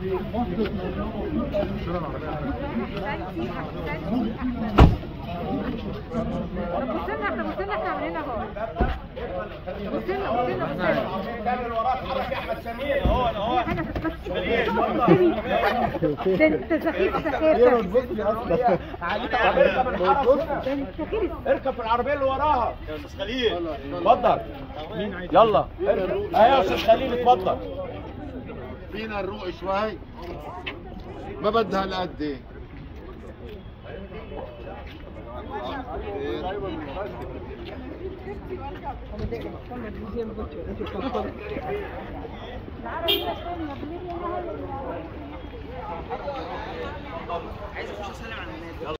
طب بص لنا إحنا بص لنا إحنا هنا اهو بص لنا بص لنا بص لنا كامل وراك حركة احمد سمير اهو اهو حاجة بس ده انت سخيف سخيف سخيف اركب في العربية اللي وراها. يا أستاذ خليل اتفضل. يلا. أيوه يا أستاذ خليل اتفضل. فينا نروق شوي. ما بدها لقد. إيه